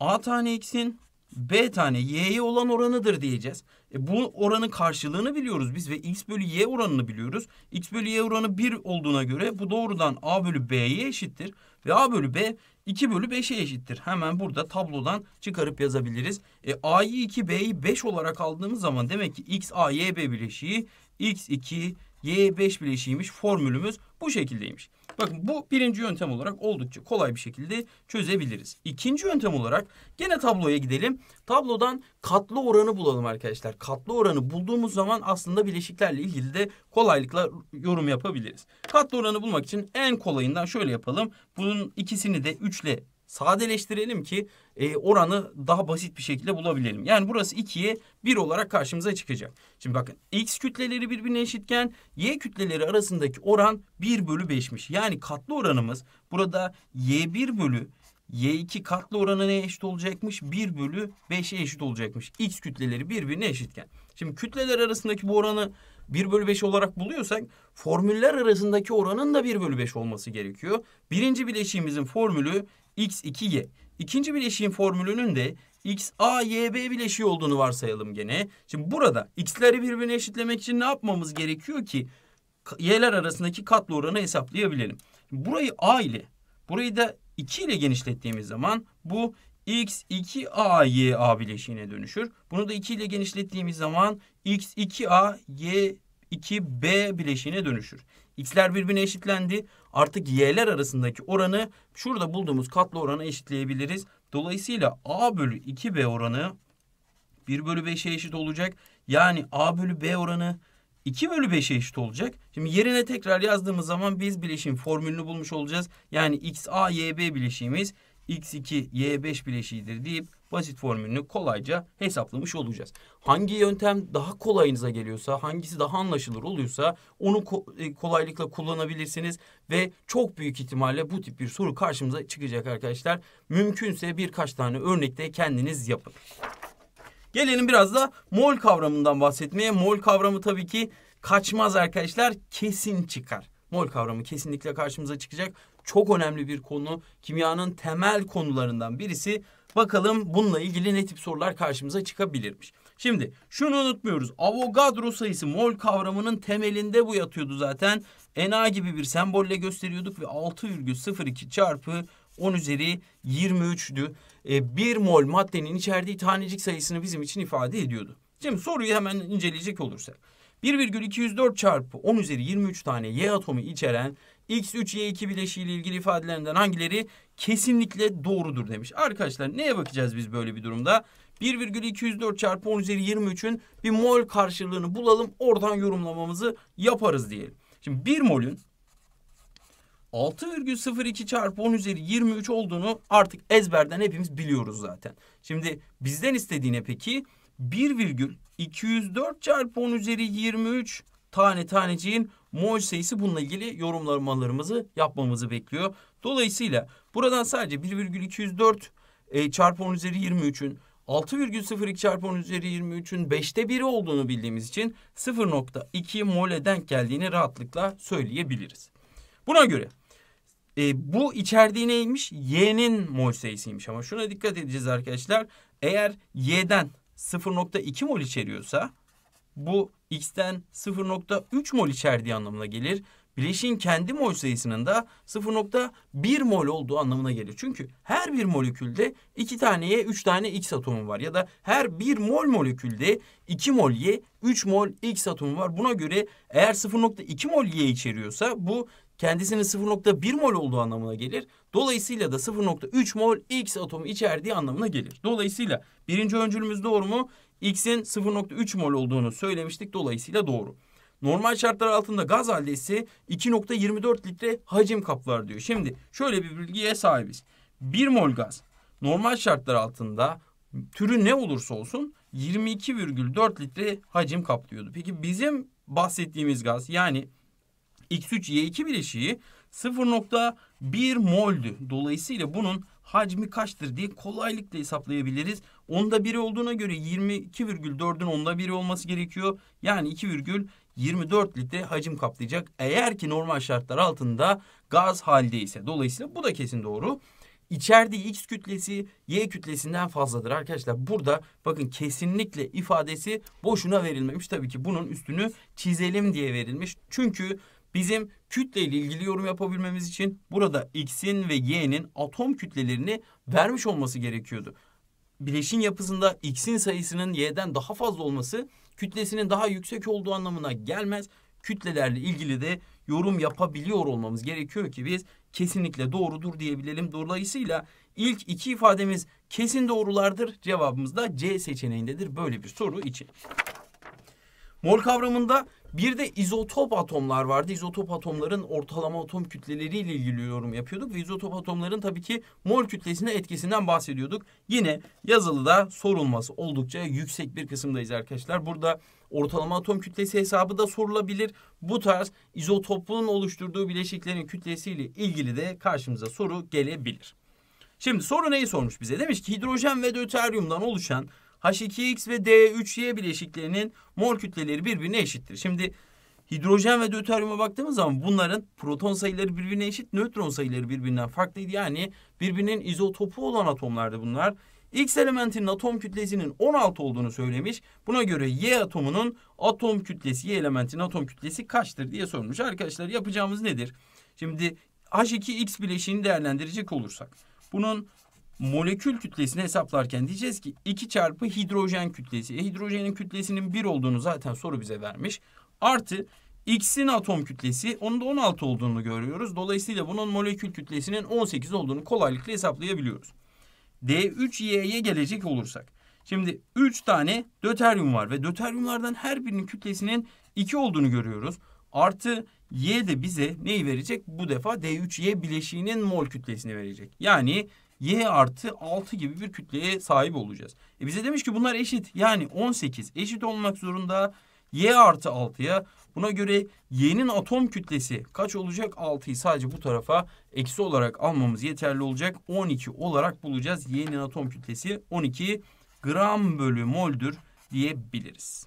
a tane x'in b tane y'ye olan oranıdır diyeceğiz. E bu oranın karşılığını biliyoruz biz ve x bölü y oranını biliyoruz. x bölü y oranı 1 olduğuna göre bu doğrudan a bölü b'ye eşittir. Ve a bölü b 2 bölü 5'e eşittir. Hemen burada tablodan çıkarıp yazabiliriz. E, a'yı 2 b'yi 5 olarak aldığımız zaman demek ki x a y b bileşiği x2 Y5 bileşiğiymiş formülümüz bu şekildeymiş. Bakın bu birinci yöntem olarak oldukça kolay bir şekilde çözebiliriz. İkinci yöntem olarak gene tabloya gidelim. Tablodan katlı oranı bulalım arkadaşlar. Katlı oranı bulduğumuz zaman aslında bileşiklerle ilgili de kolaylıkla yorum yapabiliriz. Katlı oranı bulmak için en kolayından şöyle yapalım. Bunun ikisini de 3 ile sadeleştirelim ki e, oranı daha basit bir şekilde bulabilelim. Yani burası 2'ye 1 olarak karşımıza çıkacak. Şimdi bakın x kütleleri birbirine eşitken y kütleleri arasındaki oran 1 bölü 5'miş. Yani katlı oranımız burada y1 bölü y2 katlı oranı ne eşit olacakmış? 1 bölü 5'e eşit olacakmış. X kütleleri birbirine eşitken. Şimdi kütleler arasındaki bu oranı 1 bölü 5 olarak buluyorsak formüller arasındaki oranın da 1 bölü 5 olması gerekiyor. Birinci bileşiğimizin formülü x2y. İkinci bileşiğin formülünün de x bileşiği olduğunu varsayalım gene. Şimdi burada x'leri birbirine eşitlemek için ne yapmamız gerekiyor ki y'ler arasındaki katlı oranı hesaplayabilelim. Burayı a ile burayı da 2 ile genişlettiğimiz zaman bu x 2 a y bileşiğine dönüşür. Bunu da 2 ile genişlettiğimiz zaman x 2 a y 2 b bileşiğine dönüşür. X'ler birbirine eşitlendi. Artık y'ler arasındaki oranı şurada bulduğumuz katlı oranı eşitleyebiliriz. Dolayısıyla a bölü 2b oranı 1 bölü 5'e eşit olacak. Yani a bölü b oranı 2 bölü 5'e eşit olacak. Şimdi yerine tekrar yazdığımız zaman biz bileşiğin formülünü bulmuş olacağız. Yani x a y b bileşiğimiz x2 y5 bileşiğidir deyip basit formülünü kolayca hesaplamış olacağız. Hangi yöntem daha kolayınıza geliyorsa, hangisi daha anlaşılır oluyorsa onu e, kolaylıkla kullanabilirsiniz ve çok büyük ihtimalle bu tip bir soru karşımıza çıkacak arkadaşlar. Mümkünse birkaç tane örnekte kendiniz yapın. Gelelim biraz da mol kavramından bahsetmeye. Mol kavramı tabii ki kaçmaz arkadaşlar, kesin çıkar. Mol kavramı kesinlikle karşımıza çıkacak. Çok önemli bir konu. Kimyanın temel konularından birisi. Bakalım bununla ilgili ne tip sorular karşımıza çıkabilirmiş. Şimdi şunu unutmuyoruz. Avogadro sayısı mol kavramının temelinde bu yatıyordu zaten. Na gibi bir sembolle gösteriyorduk ve 6,02 çarpı 10 üzeri 23'dü. E, 1 mol maddenin içerdiği tanecik sayısını bizim için ifade ediyordu. Şimdi soruyu hemen inceleyecek olursak. 1,204 çarpı 10 üzeri 23 tane Y atomu içeren X3Y2 bileşiği ile ilgili ifadelerinden hangileri kesinlikle doğrudur demiş. Arkadaşlar neye bakacağız biz böyle bir durumda? 1,204 çarpı 10 üzeri 23'ün bir mol karşılığını bulalım. Oradan yorumlamamızı yaparız diyelim. Şimdi 1 molün 6,02 çarpı 10 üzeri 23 olduğunu artık ezberden hepimiz biliyoruz zaten. Şimdi bizden istediğine peki 1,204 çarpı 10 üzeri 23 tane taneciğin mol sayısı bununla ilgili yorumlamalarımızı yapmamızı bekliyor. Dolayısıyla buradan sadece 1,204 e, çarpı 10 üzeri 23'ün 6,02 çarpı 10 üzeri 23'ün 5'te biri olduğunu bildiğimiz için 0.2 mole denk geldiğini rahatlıkla söyleyebiliriz. Buna göre e, bu içerdiği neymiş? Y'nin mol sayısıymış ama şuna dikkat edeceğiz arkadaşlar. Eğer Y'den 0.2 mol içeriyorsa bu X'ten 0.3 mol içerdiği anlamına gelir. Bileşiğin kendi mol sayısının da 0.1 mol olduğu anlamına gelir. Çünkü her bir molekülde iki taneye 3 tane X atomu var. Ya da her bir mol molekülde 2 mol Y, 3 mol X atomu var. Buna göre eğer 0.2 mol Y içeriyorsa bu kendisinin 0.1 mol olduğu anlamına gelir. Dolayısıyla da 0.3 mol X atomu içerdiği anlamına gelir. Dolayısıyla birinci öncülümüz doğru mu? X'in 0.3 mol olduğunu söylemiştik. Dolayısıyla doğru. Normal şartlar altında gaz halde ise 2.24 litre hacim kaplar diyor. Şimdi şöyle bir bilgiye sahibiz. 1 mol gaz normal şartlar altında türü ne olursa olsun 22,4 litre hacim kaplıyordu. Peki bizim bahsettiğimiz gaz yani X3Y2 bileşiği 0.1 moldü. Dolayısıyla bunun hacmi kaçtır diye kolaylıkla hesaplayabiliriz. Onda biri olduğuna göre 22,4'ün onda biri olması gerekiyor. Yani 2,24 litre hacim kaplayacak. Eğer ki normal şartlar altında gaz haldeyse. Dolayısıyla bu da kesin doğru. İçerdiği X kütlesi Y kütlesinden fazladır arkadaşlar. Burada bakın kesinlikle ifadesi boşuna verilmemiş. Tabii ki bunun üstünü çizelim diye verilmiş. Çünkü Bizim kütle ile ilgili yorum yapabilmemiz için burada X'in ve Y'nin atom kütlelerini vermiş olması gerekiyordu. Bileşin yapısında X'in sayısının Y'den daha fazla olması kütlesinin daha yüksek olduğu anlamına gelmez. Kütlelerle ilgili de yorum yapabiliyor olmamız gerekiyor ki biz kesinlikle doğrudur diyebilelim. Dolayısıyla ilk iki ifademiz kesin doğrulardır. Cevabımız da C seçeneğindedir böyle bir soru için. Mol kavramında bir de izotop atomlar vardı. İzotop atomların ortalama atom kütleleriyle ilgili yorum yapıyorduk ve izotop atomların tabii ki mol kütlesine etkisinden bahsediyorduk. Yine yazılıda sorulması oldukça yüksek bir kısımdayız arkadaşlar. Burada ortalama atom kütlesi hesabı da sorulabilir. Bu tarz izotopun oluşturduğu bileşiklerin kütlesiyle ilgili de karşımıza soru gelebilir. Şimdi soru neyi sormuş bize? Demiş ki hidrojen ve deuteryumdan oluşan H2X ve D3Y bileşiklerinin mol kütleleri birbirine eşittir. Şimdi hidrojen ve deuteryuma baktığımız zaman bunların proton sayıları birbirine eşit, nötron sayıları birbirinden farklıydı. Yani birbirinin izotopu olan atomlardı bunlar. X elementinin atom kütlesinin 16 olduğunu söylemiş. Buna göre Y atomunun atom kütlesi, Y elementinin atom kütlesi kaçtır diye sormuş. Arkadaşlar yapacağımız nedir? Şimdi H2X bileşiğini değerlendirecek olursak. Bunun molekül kütlesini hesaplarken diyeceğiz ki 2 çarpı hidrojen kütlesi. E, hidrojenin kütlesinin 1 olduğunu zaten soru bize vermiş. Artı X'in atom kütlesi onun da 16 olduğunu görüyoruz. Dolayısıyla bunun molekül kütlesinin 18 olduğunu kolaylıkla hesaplayabiliyoruz. D3Y'ye gelecek olursak. Şimdi 3 tane döteryum var ve döteryumlardan her birinin kütlesinin 2 olduğunu görüyoruz. Artı Y de bize neyi verecek? Bu defa D3Y bileşiğinin mol kütlesini verecek. Yani y artı 6 gibi bir kütleye sahip olacağız. E bize demiş ki bunlar eşit. Yani 18 eşit olmak zorunda. y artı 6'ya. Buna göre y'nin atom kütlesi kaç olacak? 6'yı sadece bu tarafa eksi olarak almamız yeterli olacak. 12 olarak bulacağız. y'nin atom kütlesi 12 gram bölü moldür diyebiliriz.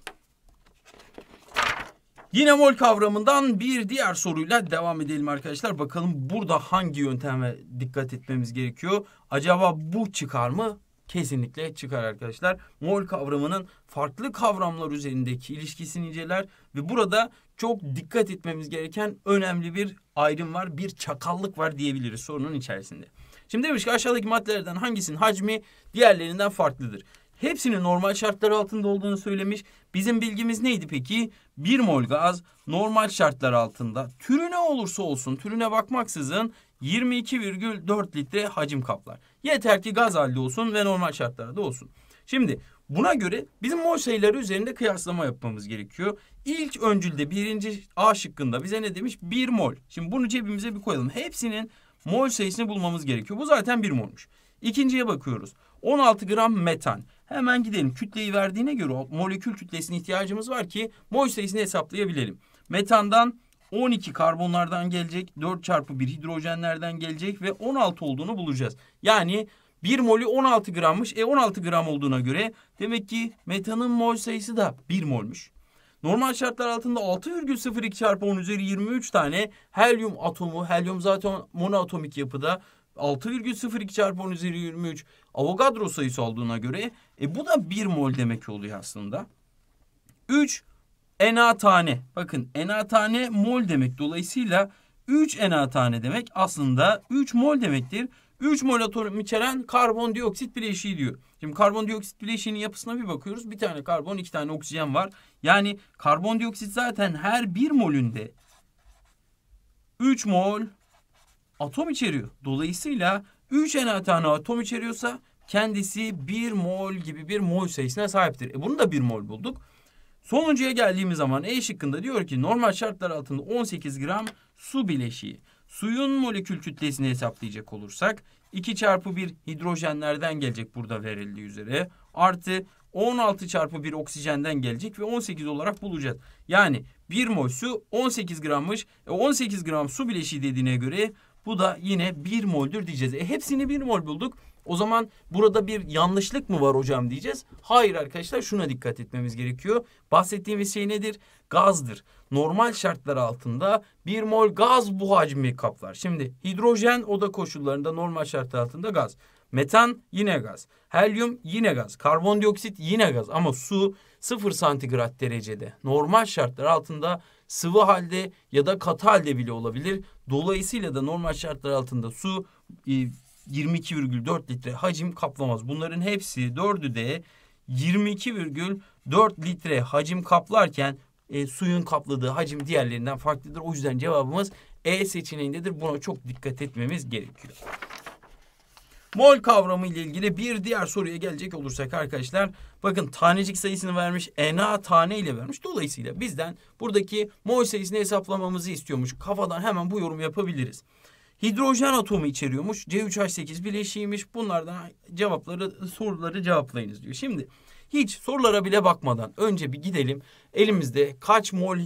Yine mol kavramından bir diğer soruyla devam edelim arkadaşlar. Bakalım burada hangi yönteme dikkat etmemiz gerekiyor? Acaba bu çıkar mı? Kesinlikle çıkar arkadaşlar. Mol kavramının farklı kavramlar üzerindeki ilişkisini inceler ve burada çok dikkat etmemiz gereken önemli bir ayrım var. Bir çakallık var diyebiliriz sorunun içerisinde. Şimdi demiş ki aşağıdaki maddelerden hangisinin hacmi diğerlerinden farklıdır? Hepsinin normal şartlar altında olduğunu söylemiş. Bizim bilgimiz neydi peki? 1 mol gaz normal şartlar altında türü ne olursa olsun türüne bakmaksızın 22,4 litre hacim kaplar. Yeter ki gaz halde olsun ve normal şartlarda olsun. Şimdi buna göre bizim mol sayıları üzerinde kıyaslama yapmamız gerekiyor. İlk öncülde birinci A şıkkında bize ne demiş? 1 mol. Şimdi bunu cebimize bir koyalım. Hepsinin mol sayısını bulmamız gerekiyor. Bu zaten 1 molmuş. İkinciye bakıyoruz. 16 gram metan. Hemen gidelim. Kütleyi verdiğine göre molekül kütlesine ihtiyacımız var ki mol sayısını hesaplayabilelim. Metandan 12 karbonlardan gelecek, 4 çarpı 1 hidrojenlerden gelecek ve 16 olduğunu bulacağız. Yani 1 molü 16 grammış. E 16 gram olduğuna göre demek ki metanın mol sayısı da 1 molmuş. Normal şartlar altında 6,02 çarpı 10 üzeri 23 tane helyum atomu, helyum zaten monoatomik yapıda 6,02 çarpı 10 üzeri 23 Avogadro sayısı olduğuna göre e bu da 1 mol demek oluyor aslında. 3 Na tane. Bakın Na tane mol demek. Dolayısıyla 3 Na tane demek aslında 3 mol demektir. 3 mol atom içeren karbondioksit bileşiği diyor. Şimdi karbondioksit bileşiğinin yapısına bir bakıyoruz. Bir tane karbon, iki tane oksijen var. Yani karbondioksit zaten her bir molünde 3 mol atom içeriyor. Dolayısıyla 3 Na tane atom içeriyorsa kendisi 1 mol gibi bir mol sayısına sahiptir. E bunu da 1 mol bulduk. Sonuncuya geldiğimiz zaman E şıkkında diyor ki normal şartlar altında 18 gram su bileşiği. Suyun molekül kütlesini hesaplayacak olursak 2 çarpı 1 hidrojenlerden gelecek burada verildiği üzere. Artı 16 çarpı 1 oksijenden gelecek ve 18 olarak bulacağız. Yani 1 mol su 18 grammış. E 18 gram su bileşiği dediğine göre bu da yine 1 moldür diyeceğiz. E hepsini 1 mol bulduk. O zaman burada bir yanlışlık mı var hocam diyeceğiz. Hayır arkadaşlar şuna dikkat etmemiz gerekiyor. Bahsettiğimiz şey nedir? Gazdır. Normal şartlar altında bir mol gaz bu hacmi kaplar. Şimdi hidrojen oda koşullarında normal şartlar altında gaz. Metan yine gaz. Helyum yine gaz. Karbondioksit yine gaz. Ama su 0 santigrat derecede. Normal şartlar altında sıvı halde ya da katı halde bile olabilir. Dolayısıyla da normal şartlar altında su 22,4 litre hacim kaplamaz. Bunların hepsi dördü de 22,4 litre hacim kaplarken e, suyun kapladığı hacim diğerlerinden farklıdır. O yüzden cevabımız E seçeneğindedir. Buna çok dikkat etmemiz gerekiyor. Mol kavramı ile ilgili bir diğer soruya gelecek olursak arkadaşlar bakın tanecik sayısını vermiş Na tane ile vermiş. Dolayısıyla bizden buradaki mol sayısını hesaplamamızı istiyormuş. Kafadan hemen bu yorum yapabiliriz. Hidrojen atomu içeriyormuş. C3H8 bileşiğiymiş. Bunlardan cevapları soruları cevaplayınız diyor. Şimdi hiç sorulara bile bakmadan önce bir gidelim. Elimizde kaç mol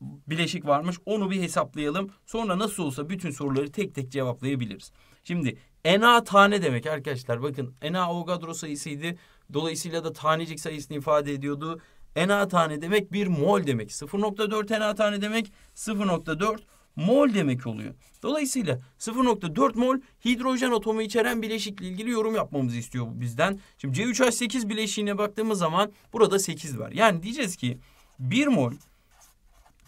bileşik varmış onu bir hesaplayalım. Sonra nasıl olsa bütün soruları tek tek cevaplayabiliriz. Şimdi Na tane demek arkadaşlar. Bakın Na Avogadro sayısıydı. Dolayısıyla da tanecik sayısını ifade ediyordu. Na tane demek bir mol demek. 0.4 Na tane demek 0.4 mol demek oluyor. Dolayısıyla 0.4 mol hidrojen atomu içeren bileşikle ilgili yorum yapmamızı istiyor bizden. Şimdi C3H8 bileşiğine baktığımız zaman burada 8 var. Yani diyeceğiz ki 1 mol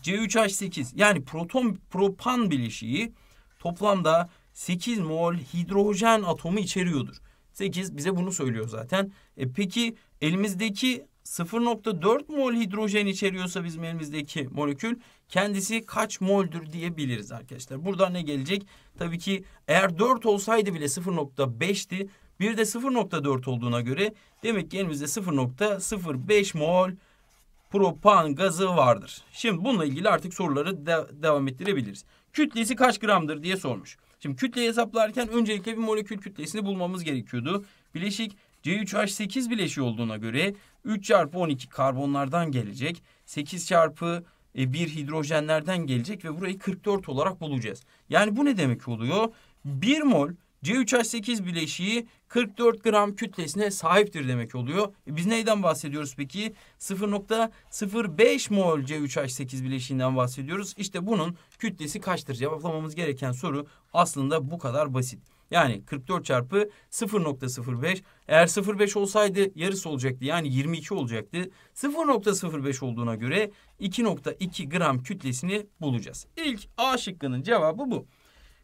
C3H8 yani proton propan bileşiği toplamda 8 mol hidrojen atomu içeriyordur. 8 bize bunu söylüyor zaten. E peki elimizdeki 0.4 mol hidrojen içeriyorsa bizim elimizdeki molekül kendisi kaç moldür diyebiliriz arkadaşlar. Burada ne gelecek? Tabii ki eğer 4 olsaydı bile 0.5'ti. Bir de 0.4 olduğuna göre demek ki elimizde 0.05 mol propan gazı vardır. Şimdi bununla ilgili artık soruları de devam ettirebiliriz. Kütlesi kaç gramdır diye sormuş. Şimdi kütleyi hesaplarken öncelikle bir molekül kütlesini bulmamız gerekiyordu. Bileşik C3H8 bileşiği olduğuna göre 3 çarpı 12 karbonlardan gelecek. 8 çarpı e, bir hidrojenlerden gelecek ve burayı 44 olarak bulacağız. Yani bu ne demek oluyor? 1 mol C3H8 bileşiği 44 gram kütlesine sahiptir demek oluyor. E biz neyden bahsediyoruz peki? 0.05 mol C3H8 bileşiğinden bahsediyoruz. İşte bunun kütlesi kaçtır? Cevaplamamız gereken soru aslında bu kadar basit. Yani 44 çarpı 0.05 eğer 0.5 olsaydı yarısı olacaktı yani 22 olacaktı. 0.05 olduğuna göre 2.2 gram kütlesini bulacağız. İlk A şıkkının cevabı bu.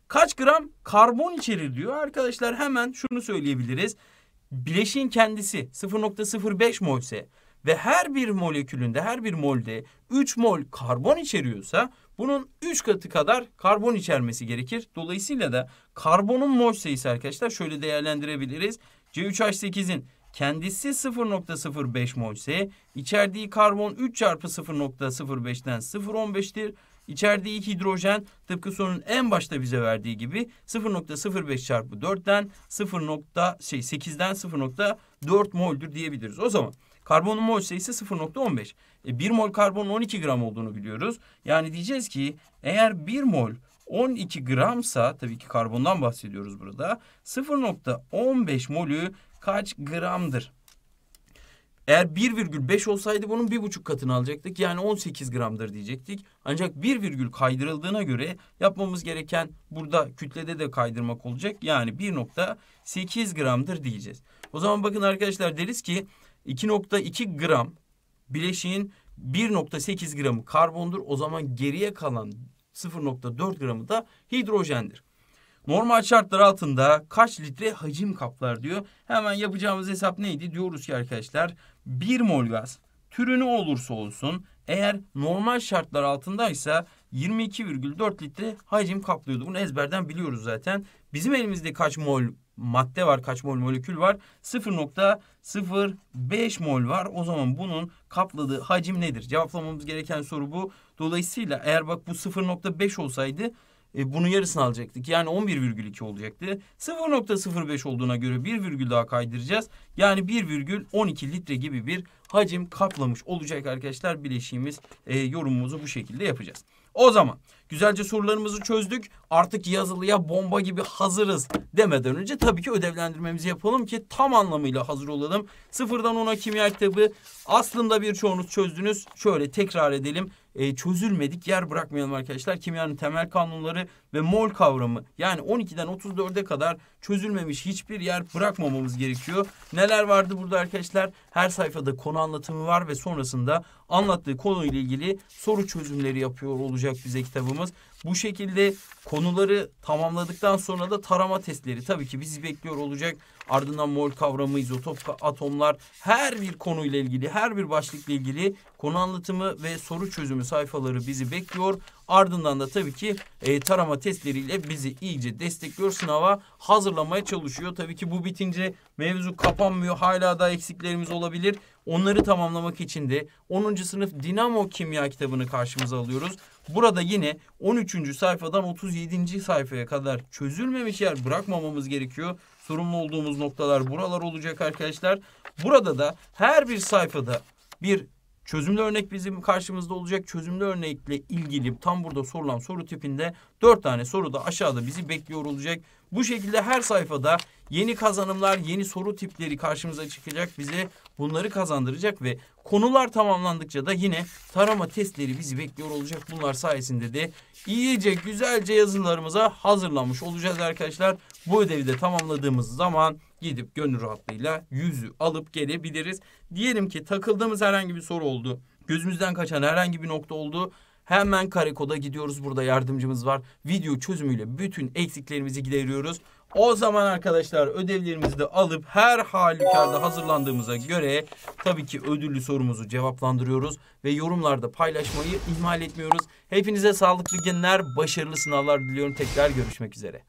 Kaç gram karbon içerir diyor arkadaşlar hemen şunu söyleyebiliriz. bileşiğin kendisi 0.05 molse ve her bir molekülünde her bir molde 3 mol karbon içeriyorsa bunun 3 katı kadar karbon içermesi gerekir. Dolayısıyla da karbonun mol sayısı arkadaşlar şöyle değerlendirebiliriz. C3H8'in kendisi 0.05 mol ise içerdiği karbon 3 çarpı 0.05'ten 0.15'tir. İçerdiği hidrojen tıpkı sorunun en başta bize verdiği gibi 0.05 çarpı 4'ten 0.8'den 0.4 moldür diyebiliriz. O zaman karbonun mol sayısı 0.15. E, 1 mol karbonun 12 gram olduğunu biliyoruz. Yani diyeceğiz ki eğer 1 mol 12 gramsa tabii ki karbondan bahsediyoruz burada. 0.15 molü kaç gramdır? Eğer 1,5 olsaydı bunun bir buçuk katını alacaktık. Yani 18 gramdır diyecektik. Ancak 1 virgül kaydırıldığına göre yapmamız gereken burada kütlede de kaydırmak olacak. Yani 1.8 gramdır diyeceğiz. O zaman bakın arkadaşlar deriz ki 2.2 gram bileşiğin 1.8 gramı karbondur. O zaman geriye kalan 0.4 gramı da hidrojendir. Normal şartlar altında kaç litre hacim kaplar diyor. Hemen yapacağımız hesap neydi? Diyoruz ki arkadaşlar 1 mol gaz türü ne olursa olsun eğer normal şartlar altındaysa 22,4 litre hacim kaplıyordu. Bunu ezberden biliyoruz zaten. Bizim elimizde kaç mol madde var, kaç mol molekül var? 0.05 mol var. O zaman bunun kapladığı hacim nedir? Cevaplamamız gereken soru bu. Dolayısıyla eğer bak bu 0.5 olsaydı e, bunun yarısını alacaktık. Yani 11,2 olacaktı. 0.05 olduğuna göre bir virgül daha kaydıracağız. Yani 1,12 litre gibi bir hacim kaplamış olacak arkadaşlar. Bileşiğimiz e, yorumumuzu bu şekilde yapacağız. O zaman güzelce sorularımızı çözdük. Artık yazılıya bomba gibi hazırız demeden önce tabii ki ödevlendirmemizi yapalım ki tam anlamıyla hazır olalım. Sıfırdan ona kimya kitabı aslında birçoğunuz çözdünüz. Şöyle tekrar edelim e, çözülmedik yer bırakmayalım arkadaşlar. Kimyanın temel kanunları ve mol kavramı yani 12'den 34'e kadar çözülmemiş hiçbir yer bırakmamamız gerekiyor. Neler vardı burada arkadaşlar? Her sayfada konu anlatımı var ve sonrasında anlattığı konuyla ilgili soru çözümleri yapıyor olacak bize kitabımız. Bu şekilde konuları tamamladıktan sonra da tarama testleri tabii ki bizi bekliyor olacak. Ardından mol kavramı, izotop atomlar her bir konuyla ilgili, her bir başlıkla ilgili konu anlatımı ve soru çözümü sayfaları bizi bekliyor. Ardından da tabii ki e, tarama testleriyle bizi iyice destekliyor. Sınava hazırlamaya çalışıyor. Tabii ki bu bitince mevzu kapanmıyor. Hala da eksiklerimiz olabilir. Onları tamamlamak için de 10. sınıf Dinamo Kimya kitabını karşımıza alıyoruz. Burada yine 13. sayfadan 37. sayfaya kadar çözülmemiş yer bırakmamamız gerekiyor. Sorumlu olduğumuz noktalar buralar olacak arkadaşlar. Burada da her bir sayfada bir Çözümlü örnek bizim karşımızda olacak. Çözümlü örnekle ilgili tam burada sorulan soru tipinde dört tane soru da aşağıda bizi bekliyor olacak. Bu şekilde her sayfada yeni kazanımlar, yeni soru tipleri karşımıza çıkacak. Bize bunları kazandıracak ve konular tamamlandıkça da yine tarama testleri bizi bekliyor olacak. Bunlar sayesinde de iyice güzelce yazılarımıza hazırlanmış olacağız arkadaşlar. Bu ödevi de tamamladığımız zaman gidip gönül rahatlığıyla yüzü alıp gelebiliriz. Diyelim ki takıldığımız herhangi bir soru oldu. Gözümüzden kaçan herhangi bir nokta oldu. Hemen Karekoda gidiyoruz. Burada yardımcımız var. Video çözümüyle bütün eksiklerimizi gideriyoruz. O zaman arkadaşlar ödevlerimizi de alıp her halükarda hazırlandığımıza göre tabii ki ödüllü sorumuzu cevaplandırıyoruz ve yorumlarda paylaşmayı ihmal etmiyoruz. Hepinize sağlıklı günler, başarılı sınavlar diliyorum. Tekrar görüşmek üzere.